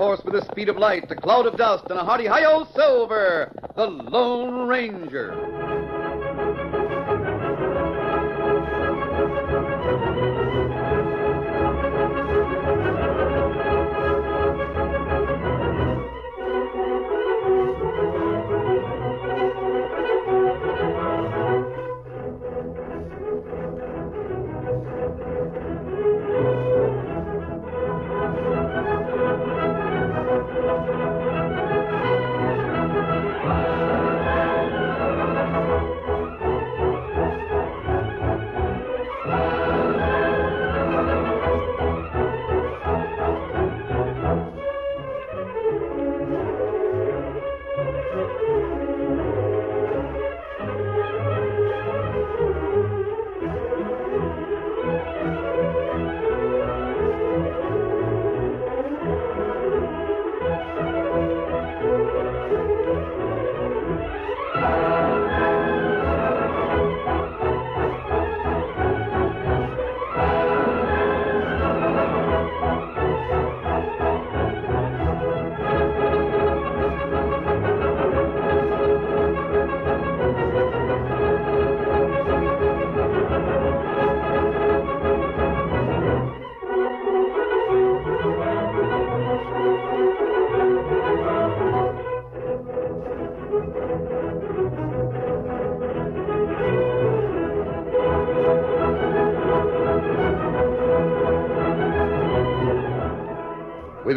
horse with the speed of light, a cloud of dust, and a hearty hi-yo Silver, the Lone Ranger.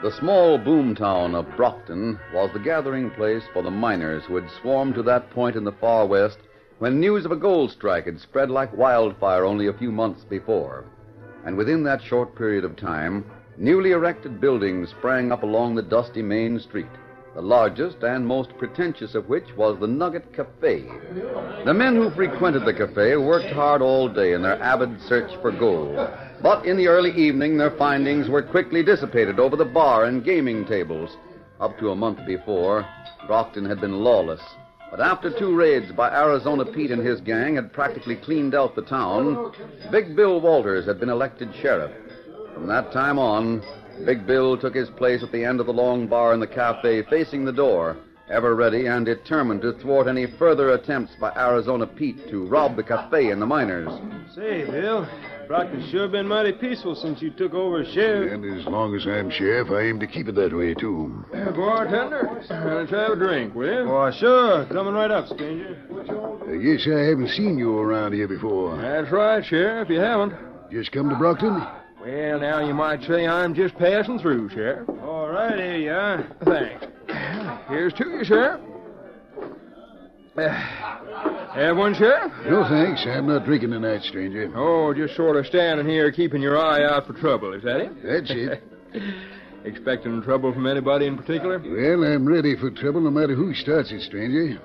The small boom town of Brockton was the gathering place for the miners who had swarmed to that point in the far west when news of a gold strike had spread like wildfire only a few months before. And within that short period of time, newly erected buildings sprang up along the dusty main street, the largest and most pretentious of which was the Nugget Cafe. The men who frequented the cafe worked hard all day in their avid search for gold. But in the early evening, their findings were quickly dissipated over the bar and gaming tables. Up to a month before, Brockton had been lawless. But after two raids by Arizona Pete and his gang had practically cleaned out the town, Big Bill Walters had been elected sheriff. From that time on, Big Bill took his place at the end of the long bar in the cafe facing the door, ever ready and determined to thwart any further attempts by Arizona Pete to rob the cafe and the miners. Say, Bill, Brockton's sure been mighty peaceful since you took over as sheriff. And as long as I'm sheriff, I aim to keep it that way, too. Uh, bartender, let's have a drink, will you? Oh, sure. Coming right up, stranger. I guess I haven't seen you around here before. That's right, Sheriff. If you haven't. Just come to Brockton? Well, now you might say I'm just passing through, Sheriff. All right, here you are. Thanks. Here's to you, Sheriff. Uh, have one, Sheriff? No, thanks. I'm not drinking tonight, stranger. Oh, just sort of standing here keeping your eye out for trouble, is that it? That's it. Expecting trouble from anybody in particular? Well, I'm ready for trouble no matter who starts it, stranger.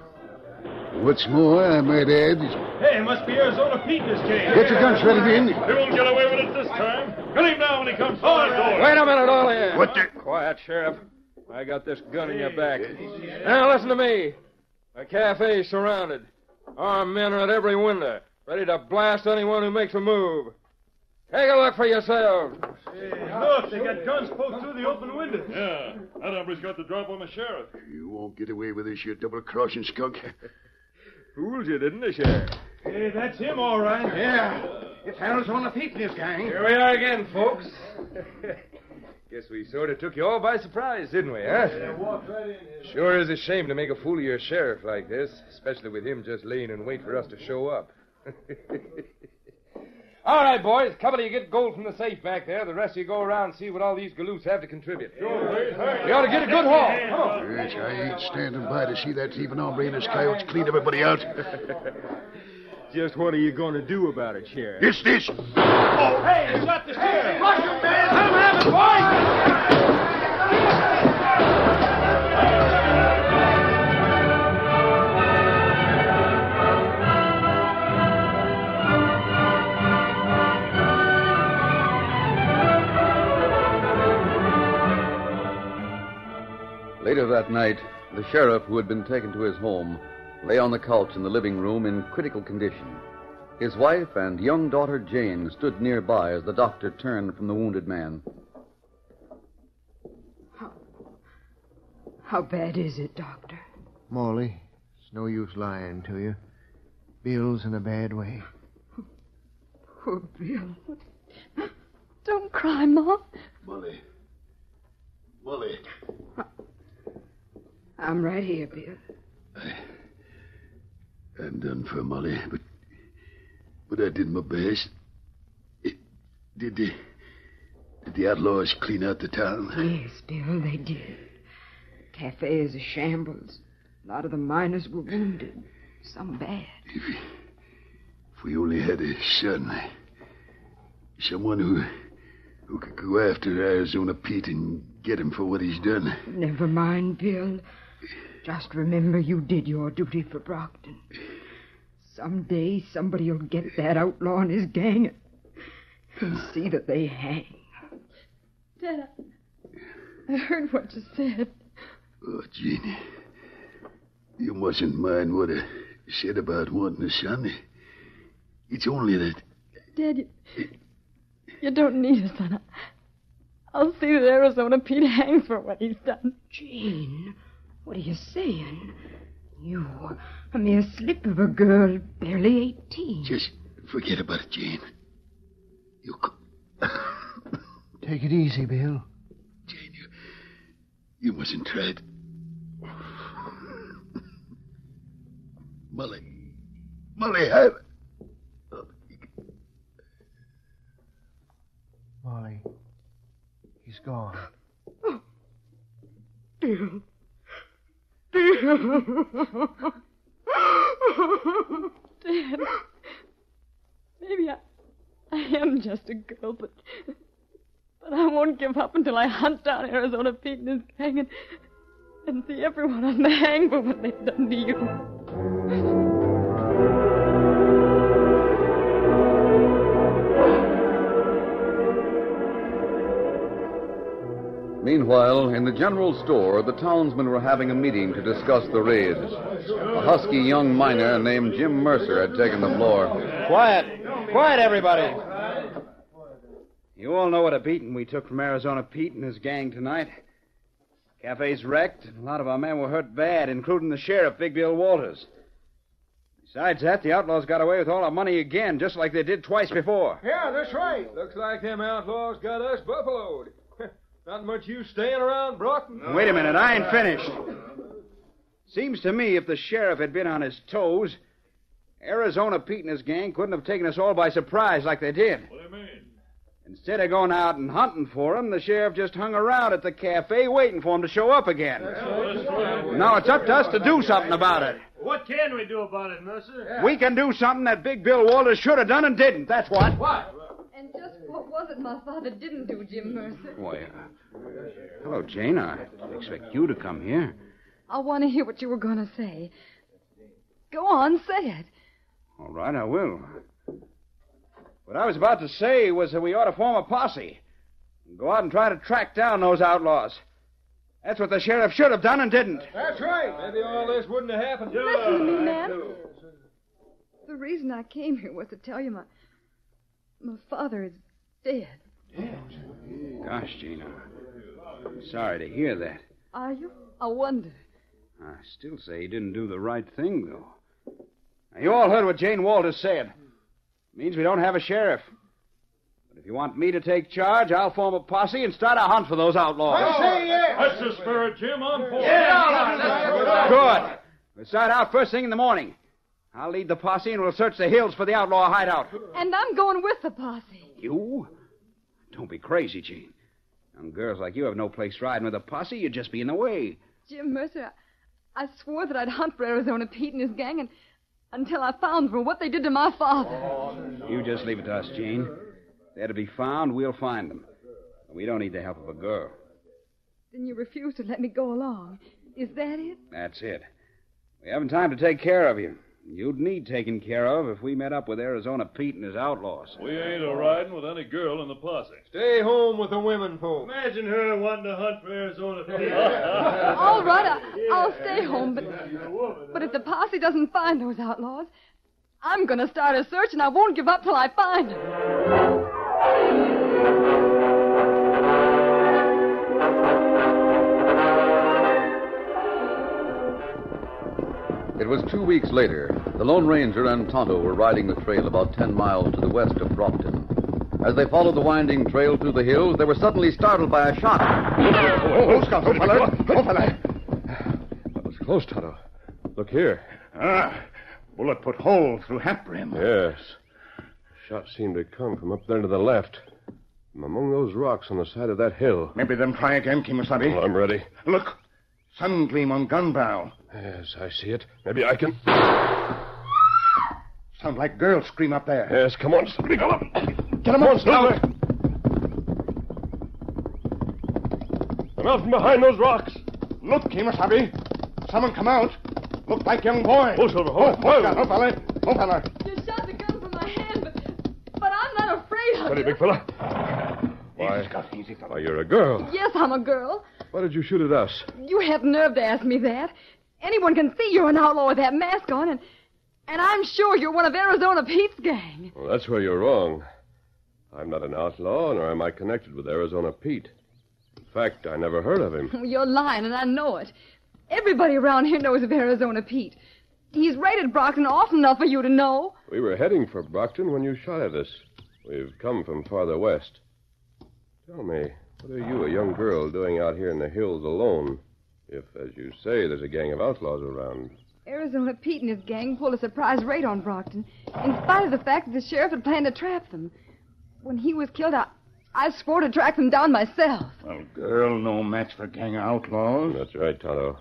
What's more, I might add. Hey, it must be Arizona Pete this case. Get your guns ready, Ben. He won't get away with it this time. Gun him now when he comes through that door. Wait a minute, all of you. What the- Quiet, Sheriff. I got this gun in your back. Now, listen to me. The cafe's surrounded. Our men are at every window, ready to blast anyone who makes a move. Take a look for yourselves. Look, they got guns poked through the open window. Yeah, that hombre's got the drop on the sheriff. You won't get away with this, you double-crossing skunk. Fooled you, didn't they, Sheriff? Hey, that's him, all right. Yeah. It's Arizona Pete and his gang. Here we are again, folks. Guess we sort of took you all by surprise, didn't we, huh? walk right in here. Sure is a shame to make a fool of your sheriff like this, especially with him just laying in wait for us to show up. All right, boys. A couple of you get gold from the safe back there. The rest of you go around and see what all these galoots have to contribute. We ought to get a good haul. Come on. Yes, I ain't standing by to see that thieving hombre and his coyotes clean everybody out. Just what are you going to do about it, Sheriff? It's this. Oh, Hey, you got the sheriff! Rush him, man! Let him have it, boys! Later that night, the sheriff, who had been taken to his home, lay on the couch in the living room in critical condition. His wife and young daughter Jane stood nearby as the doctor turned from the wounded man. How how bad is it, Doctor? Molly, it's no use lying to you. Bill's in a bad way. Poor Bill. Don't cry, Ma. Molly. Molly. I'm right here, Bill. I'm done for, Molly, but but I did my best. It, did the did the outlaws clean out the town? Yes, Bill, they did. Cafe is a shambles. A lot of the miners were wounded. Some bad. If, if we only had a son, someone who who could go after Arizona Pete and get him for what he's done. Never mind, Bill. Just remember you did your duty for Brockton. Someday somebody'll get that outlaw and his gang and see that they hang. Dad, I heard what you said. Oh, Jeannie, you mustn't mind what I said about wanting a son. It's only that Dad, you, you don't need a son. I'll see that Arizona Pete hangs for what he's done. Jane, what are you saying? You, a mere slip of a girl, barely 18. just forget about it, Jane. You co- Take it easy, Bill. Jane, you you mustn't try it. Molly, Molly, I. Molly, he's gone. Oh, Bill. Bill. Dad, maybe I, I am just a girl, but but I won't give up until I hunt down Arizona Pete and his gang and, and see everyone on the hang for what they've done to you. Meanwhile, in the general store, the townsmen were having a meeting to discuss the raid. A husky young miner named Jim Mercer had taken the floor. Quiet. Quiet, everybody. You all know what a beating we took from Arizona Pete and his gang tonight. Cafe's wrecked, and a lot of our men were hurt bad, including the sheriff, Big Bill Walters. Besides that, the outlaws got away with all our money again, just like they did twice before. Yeah, that's right. Looks like them outlaws got us buffaloed. Not much use staying around Brockton. Wait a minute, I ain't finished. Seems to me if the sheriff had been on his toes, Arizona Pete and his gang couldn't have taken us all by surprise like they did. What do you mean? Instead of going out and hunting for him, the sheriff just hung around at the cafe waiting for him to show up again. Now it's up to us to do something about it. What can we do about it, Mercer? We can do something that Big Bill Walters should have done and didn't. That's what. What? And just what was it my father didn't do, Jim Mercer? Why, uh, hello, Jane. I didn't expect you to come here. I want to hear what you were going to say. Go on, say it. All right, I will. What I was about to say was that we ought to form a posse and go out and try to track down those outlaws. That's what the sheriff should have done and didn't. That's right. Maybe all this wouldn't have happened. Listen to me, man. The reason I came here was to tell you my my father is dead. Dead? Gosh, Gina. I'm sorry to hear that. Are you? I wonder. I still say he didn't do the right thing, though. Now, you all heard what Jane Walters said. It means we don't have a sheriff. But if you want me to take charge, I'll form a posse and start a hunt for those outlaws. I say That's the spirit, Jim. I'm for it. Good. We'll start out first thing in the morning. I'll lead the posse and we'll search the hills for the outlaw hideout. And I'm going with the posse. You? Don't be crazy, Jane. Young girls like you have no place riding with a posse. You'd just be in the way. Jim Mercer, I, I swore that I'd hunt for Arizona Pete and his gang and, until I found for what they did to my father. You just leave it to us, Jane. They're to be found, we'll find them. We don't need the help of a girl. Then you refuse to let me go along. Is that it? That's it. We haven't time to take care of you. You'd need taken care of if we met up with Arizona Pete and his outlaws. We ain't a riding with any girl in the posse. Stay home with the women folk. Imagine her wanting to hunt for Arizona Pete. All right, I, I'll stay home, but but if the posse doesn't find those outlaws, I'm going to start a search, and I won't give up till I find them. It was two weeks later. The Lone Ranger and Tonto were riding the trail about ten miles to the west of Brockton. As they followed the winding trail through the hills, they were suddenly startled by a shot. Oh, Scout, oh, fella. Oh, fella. That was close, Tonto. Look here. Ah, bullet put hole through hat brim. Yes. Shot seemed to come from up there to the left. From among those rocks on the side of that hill. Maybe them try again, Kemosabe. Well, I'm ready. Look, sun gleam on gun barrel. Yes, I see it. Maybe I can. Sound like girls scream up there. Yes, come on, somebody go up. Get 'em on, Scout. I'm out from behind those rocks. Look, Kemosabe. Someone come out. Look like young boy. Oh, Silver. Oh, Oh, oh, Scout, oh, fella. Oh, fella. You shot the gun from my hand, but, but I'm not afraid of Steady, you. big fella. Why? Easy, Scout, easy, fella. Why, you're a girl. Yes, I'm a girl. Why did you shoot at us? You have nerve to ask me that. Anyone can see you're an outlaw with that mask on, and and I'm sure you're one of Arizona Pete's gang. Well, that's where you're wrong. I'm not an outlaw, nor am I connected with Arizona Pete. In fact, I never heard of him. You're lying, and I know it. Everybody around here knows of Arizona Pete. He's raided Brockton often enough for you to know. We were heading for Brockton when you shot at us. We've come from farther west. Tell me, what are you, a young girl, doing out here in the hills alone? If, as you say, there's a gang of outlaws around. Arizona Pete and his gang pulled a surprise raid on Brockton, in spite of the fact that the sheriff had planned to trap them. When he was killed, I, I swore to track them down myself. Well, girl, no match for gang of outlaws. That's right, Tonto.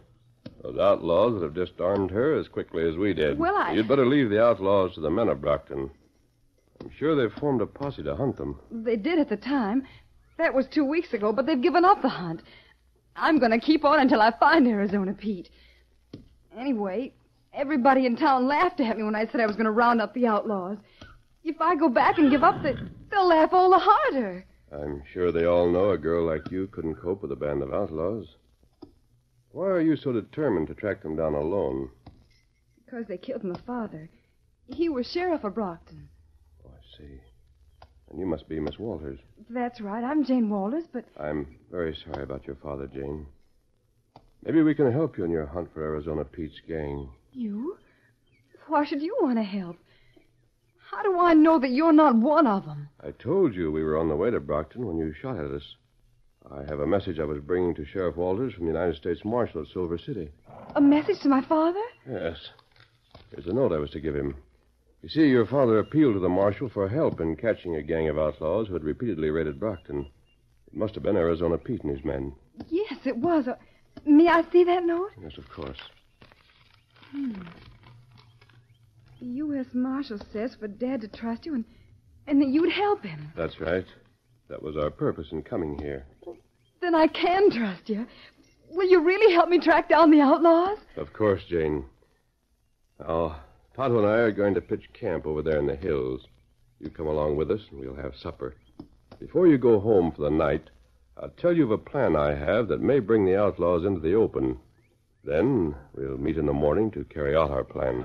Those outlaws that have disarmed her as quickly as we did. Well, I- You'd better leave the outlaws to the men of Brockton. I'm sure they've formed a posse to hunt them. They did at the time. That was two weeks ago, but they've given up the hunt. I'm going to keep on until I find Arizona Pete. Anyway, everybody in town laughed at me when I said I was going to round up the outlaws. If I go back and give up, they, they'll laugh all the harder. I'm sure they all know a girl like you couldn't cope with a band of outlaws. Why are you so determined to track them down alone? Because they killed my father. He was sheriff of Brockton. Oh, I see. And you must be Miss Walters. That's right. I'm Jane Walters, but I'm very sorry about your father, Jane. Maybe we can help you in your hunt for Arizona Pete's gang. you? Why should you want to help? How do I know that you're not one of them? I told you we were on the way to Brockton when you shot at us. I have a message I was bringing to Sheriff Walters from the United States Marshal at Silver City. A message to my father? Yes. Here's a note I was to give him. You see, your father appealed to the marshal for help in catching a gang of outlaws who had repeatedly raided Brockton. It must have been Arizona Pete and his men. Yes, it was. Uh, may I see that note? Yes, of course. The U.S. Marshal says for Dad to trust you and, and that you'd help him. That's right. That was our purpose in coming here. Then I can trust you. Will you really help me track down the outlaws? Of course, Jane. Now, Tonto and I are going to pitch camp over there in the hills. You come along with us, and we'll have supper. Before you go home for the night, I'll tell you of a plan I have that may bring the outlaws into the open. Then we'll meet in the morning to carry out our plan.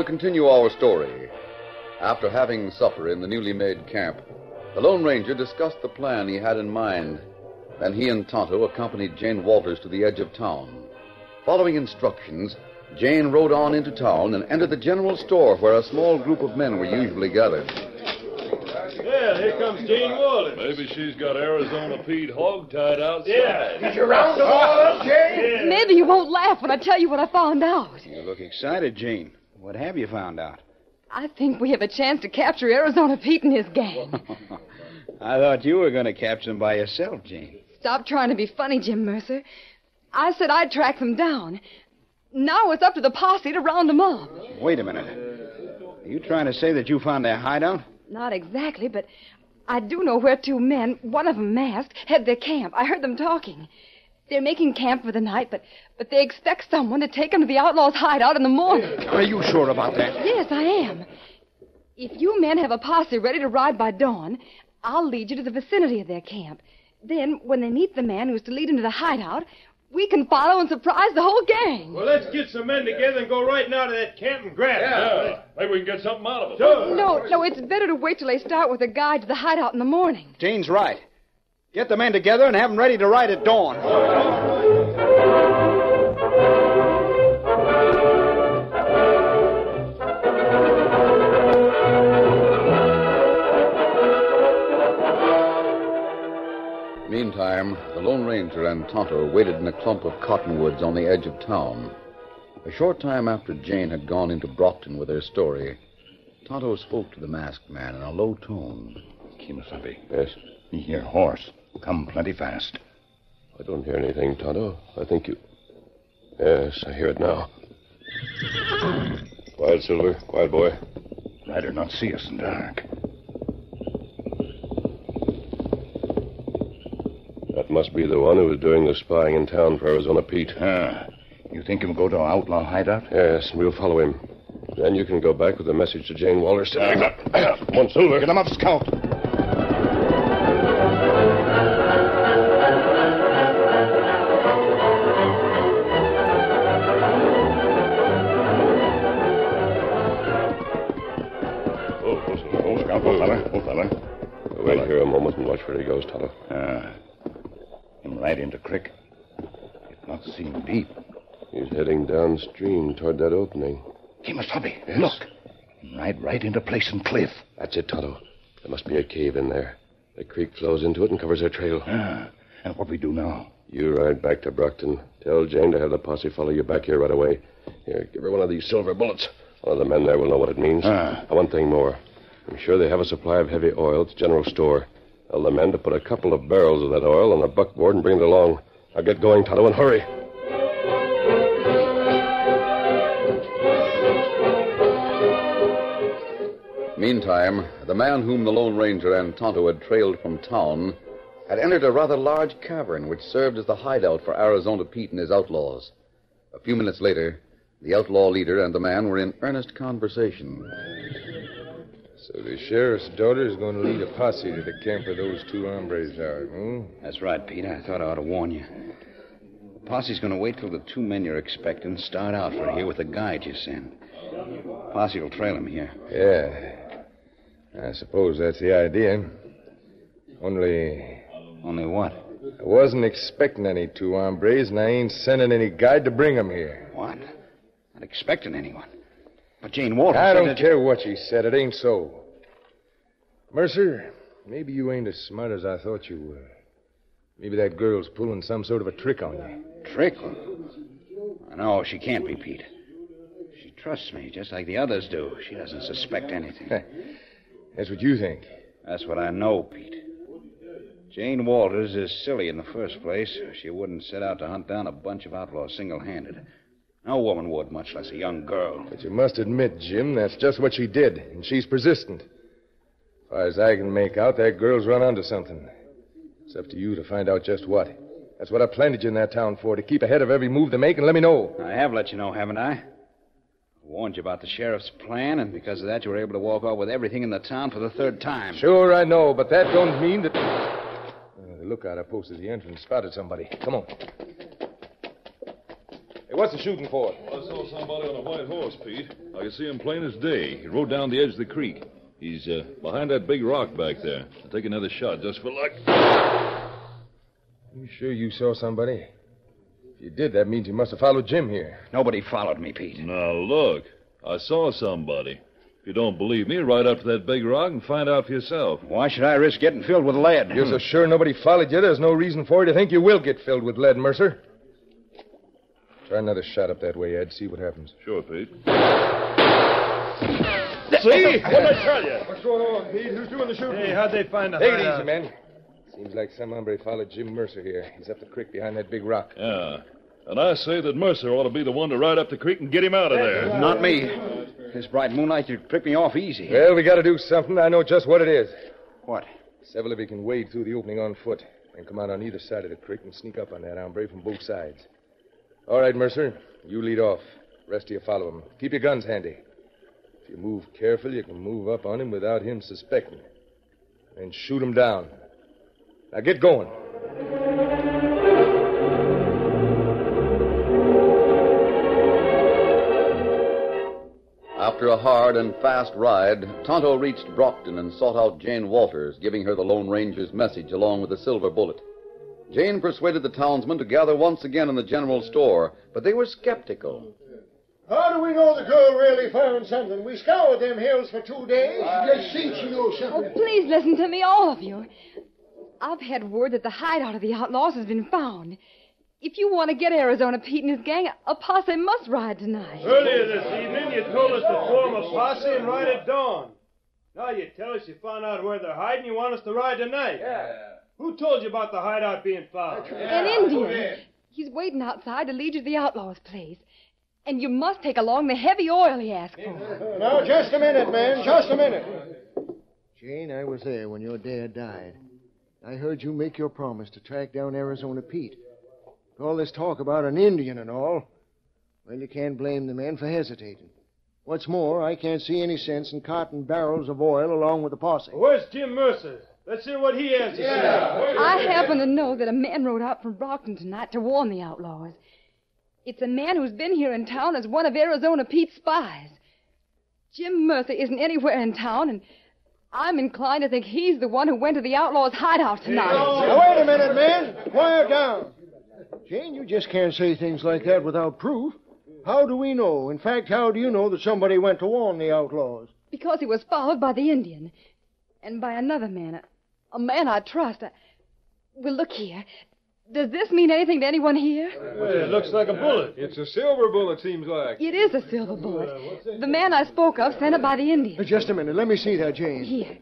To continue our story. After having supper in the newly made camp, the Lone Ranger discussed the plan he had in mind. Then he and Tonto accompanied Jane Walters to the edge of town. Following instructions, Jane rode on into town and entered the general store where a small group of men were usually gathered. Yeah, here comes Jane Walters. Maybe she's got Arizona Pete hog tied outside. Yeah. Did you round them all up, Jane? Maybe you won't laugh when I tell you what I found out. You look excited, Jane. What have you found out? I think we have a chance to capture Arizona Pete and his gang. I thought you were going to capture them by yourself, Jane. Stop trying to be funny, Jim Mercer. I said I'd track them down. Now it's up to the posse to round them up. Wait a minute. Are you trying to say that you found their hideout? Not exactly, but I do know where two men, one of them masked, had their camp. I heard them talking. They're making camp for the night, but but they expect someone to take them to the outlaws' hideout in the morning. Are you sure about that? Yes, I am. If you men have a posse ready to ride by dawn, I'll lead you to the vicinity of their camp. Then, when they meet the man who's to lead them to the hideout, we can follow and surprise the whole gang. Well, let's get some men together and go right now to that camp and grab them. Yeah. Maybe we can get something out of it. Sure. No, no, it's better to wait till they start with a guide to the hideout in the morning. Jane's right. Get the men together and have them ready to ride at dawn. Meantime, the Lone Ranger and Tonto waited in a clump of cottonwoods on the edge of town. A short time after Jane had gone into Brockton with her story, Tonto spoke to the masked man in a low tone. Kemosabe, Yes. me hear horse. Come plenty fast. I don't hear anything, Tonto. I think you. Yes, I hear it now. Quiet, Silver. Quiet, boy. Rider not see us in dark. That must be the one who was doing the spying in town for Arizona Pete. Ah, you think he'll go to our outlaw hideout? Yes, we'll follow him. Then you can go back with a message to Jane Walters. Uh, Come on, Silver. Get him up, Scout. Moment and watch where he goes, Tonto. Ah, him right into creek. It not seem deep. He's heading downstream toward that opening. He must Kemosabe, look. Him ride right into place and cliff. That's it, Tonto. There must be a cave in there. The creek flows into it and covers our trail. Ah, and what we do now? You ride back to Brockton. Tell Jane to have the posse follow you back here right away. Here, give her one of these silver bullets. One of the men there will know what it means. Ah. And one thing more. I'm sure they have a supply of heavy oil at the general store. Tell the men to put a couple of barrels of that oil on a buckboard and bring it along. Now get going, Tonto, and hurry. Meantime, the man whom the Lone Ranger and Tonto had trailed from town had entered a rather large cavern which served as the hideout for Arizona Pete and his outlaws. A few minutes later, the outlaw leader and the man were in earnest conversation. So the sheriff's daughter is going to lead a posse to the camp where those two hombres are, hmm? That's right, Pete. I thought I ought to warn you. The posse's going to wait till the two men you're expecting start out for here with the guide you send. Posse will trail him here. Yeah. I suppose that's the idea. Only Only what? I wasn't expecting any two hombres, and I ain't sending any guide to bring 'em here. What? Not expecting anyone. But Jane Walters. I said don't care what she said. It ain't so. Mercer, maybe you ain't as smart as I thought you were. Maybe that girl's pulling some sort of a trick on you. Trick? No, she can't be, Pete. She trusts me just like the others do. She doesn't suspect anything. That's what you think. That's what I know, Pete. Jane Walters is silly in the first place. She wouldn't set out to hunt down a bunch of outlaws single handed. No woman would, much less a young girl. But you must admit, Jim, that's just what she did, and she's persistent. As far as I can make out, that girl's run onto something. It's up to you to find out just what. That's what I planted you in that town for, to keep ahead of every move they make and let me know. I have let you know, haven't I? I warned you about the sheriff's plan, and because of that, you were able to walk off with everything in the town for the third time. Sure, I know, but that don't mean that. Uh, the lookout I posted at the entrance spotted somebody. Come on. Hey, What's the shooting for? I saw somebody on a white horse, Pete. I can see him plain as day. He rode down the edge of the creek. He's uh, behind that big rock back there. I'll take another shot just for luck. You sure you saw somebody? If you did, that means you must have followed Jim here. Nobody followed me, Pete. Now, look. I saw somebody. If you don't believe me, ride up to that big rock and find out for yourself. Why should I risk getting filled with lead? You're so sure nobody followed you, there's no reason for you to think you will get filled with lead, Mercer. Try another shot up that way, Ed. See what happens. Sure, Pete. See? What'd I tell you? What's going on, Pete? Who's doing the shooting? Hey, how'd they find the Take it uh, easy, man. Seems like some hombre followed Jim Mercer here. He's up the creek behind that big rock. Yeah. And I say that Mercer ought to be the one to ride up the creek and get him out of there. Not me. This bright moonlight, you'd prick me off easy. Well, we got to do something. I know just what it is. What? Several of you can wade through the opening on foot and come out on either side of the creek and sneak up on that hombre from both sides. All right, Mercer. You lead off. Rest of you follow him. Keep your guns handy. If you move careful, you can move up on him without him suspecting. And shoot him down. Now get going. After a hard and fast ride, Tonto reached Brockton and sought out Jane Walters, giving her the Lone Ranger's message along with the silver bullet. Jane persuaded the townsmen to gather once again in the general store, but they were skeptical. How do we know the girl really found something? We scoured them hills for two days. Just think she knows something. Oh, please listen to me, all of you. I've had word that the hideout of the outlaws has been found. If you want to get Arizona Pete and his gang, a posse must ride tonight. Earlier this evening, you told us to form a posse and ride at dawn. Now you tell us you found out where they're hiding. You want us to ride tonight. Yeah. Who told you about the hideout being found? An Indian. He's waiting outside to lead you to the outlaws' place. And you must take along the heavy oil he asked for. Now, just a minute, man. Just a minute. Jane, I was there when your dad died. I heard you make your promise to track down Arizona Pete. All this talk about an Indian and all. Well, you can't blame the man for hesitating. What's more, I can't see any sense in carting barrels of oil along with the posse. Where's Jim Mercer? Let's hear what he has to say. I happen to know that a man rode out from Brockton tonight to warn the outlaws. It's a man who's been here in town as one of Arizona Pete's spies. Jim Mercer isn't anywhere in town, and I'm inclined to think he's the one who went to the outlaws' hideout tonight. Oh. Now, wait a minute, man. Quiet down. Jane, you just can't say things like that without proof. How do we know? In fact, how do you know that somebody went to warn the outlaws? Because he was followed by the Indian. And by another man. A, a man I trust. I, well, look here. Does this mean anything to anyone here? Well, it looks like a bullet. It's a silver bullet, seems like. It is a silver bullet. The man I spoke of sent it by the Indian. Uh, Just a minute. Let me see that, Jane. Here.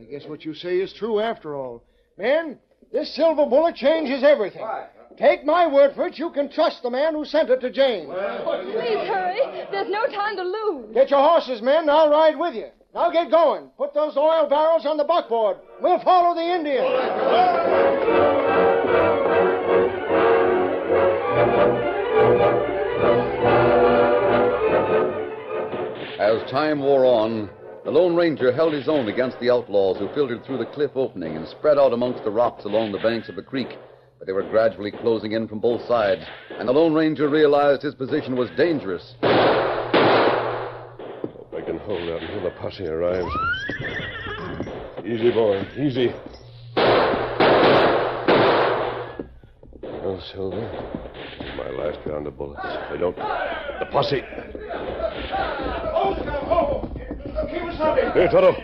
I guess what you say is true after all. Man, this silver bullet changes everything. Take my word for it, you can trust the man who sent it to Jane. Please hurry. There's no time to lose. Get your horses, men, and I'll ride with you. Now get going. Put those oil barrels on the buckboard. We'll follow the Indians. As time wore on, the Lone Ranger held his own against the outlaws who filtered through the cliff opening and spread out amongst the rocks along the banks of the creek. But they were gradually closing in from both sides, and the Lone Ranger realized his position was dangerous. Hope I can hold out until the posse arrives. Easy, boy. Easy. Well, Silver, my last round of bullets. I don't. The posse. Oh, Kemosabe. Here, Tonto.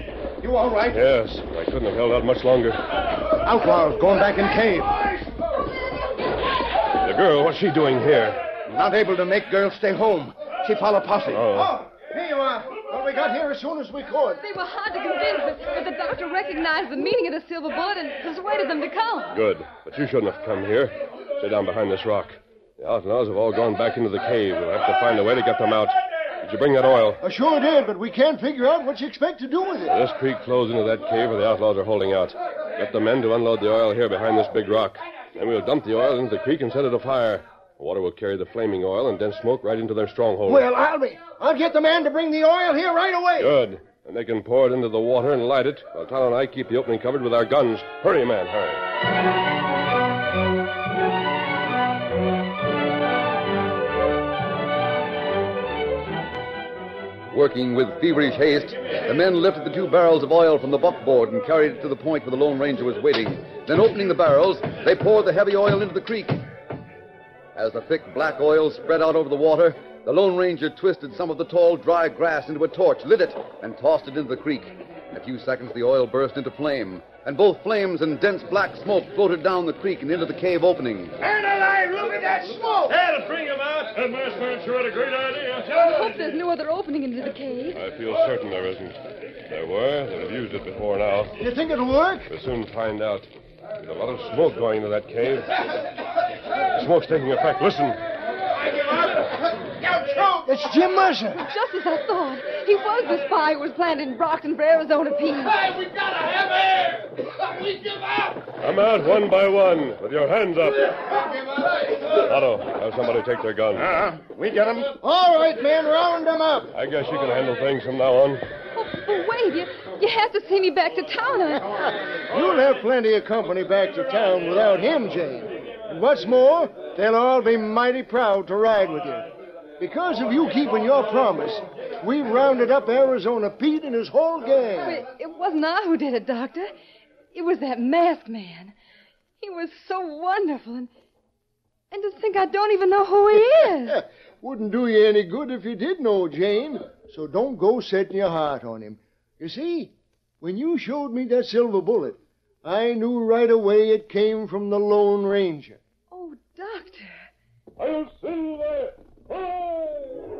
You all right? Yes, I couldn't have held out much longer. Outlaws going back in cave. The girl, what's she doing here? Not able to make girls stay home. She follow posse. Oh. here you are. Well, we got here as soon as we could. They were hard to convince, but, but the doctor recognized the meaning of the silver bullet and persuaded them to come. Good. But you shouldn't have come here. Stay down behind this rock. The outlaws have all gone back into the cave. We'll have to find a way to get them out. Did you bring that oil? I sure did, but we can't figure out what you expect to do with it. This creek flows into that cave where the outlaws are holding out. Get the men to unload the oil here behind this big rock. Then we'll dump the oil into the creek and set it afire. The water will carry the flaming oil and dense smoke right into their stronghold. Well, I'll be. I'll get the man to bring the oil here right away. Good. And they can pour it into the water and light it, while Tyler and I keep the opening covered with our guns. Hurry, man, hurry. Working with feverish haste, the men lifted the two barrels of oil from the buckboard and carried it to the point where the Lone Ranger was waiting. Then, opening the barrels, they poured the heavy oil into the creek. As the thick black oil spread out over the water, the Lone Ranger twisted some of the tall, dry grass into a torch, lit it, and tossed it into the creek. In a few seconds, the oil burst into flame, and both flames and dense black smoke floated down the creek and into the cave opening. Man alive, look at that smoke! That'll bring him out. That masked man sure had a great idea. I hope there's no other opening into the cave. I feel certain there isn't. There were. They'd have used it before now. You think it'll work? We'll soon find out. There's a lot of smoke going into that cave. The smoke's taking effect. Listen. It's Jim Mercer. Just as I thought. He was the spy who was planted in Brockton for Arizona Pete. Hey, we gotta have air! We give up! Come out one by one with your hands up. Tonto, have somebody take their guns. Uh-huh. We get him. All right, men, round them up. I guess you can handle things from now on. Oh, but wait, you, have to see me back to town. I... You'll have plenty of company back to town without him, Jane. And what's more, they'll all be mighty proud to ride with you. Because of you keeping your promise, we've rounded up Arizona Pete and his whole gang. It, it wasn't I who did it, Doctor. It was that masked man. He was so wonderful, and and to think I don't even know who he is. Wouldn't do you any good if you did know, Jane. So don't go setting your heart on him. You see, when you showed me that silver bullet, I knew right away it came from the Lone Ranger. Oh, Doctor. Hi-yo Silver! The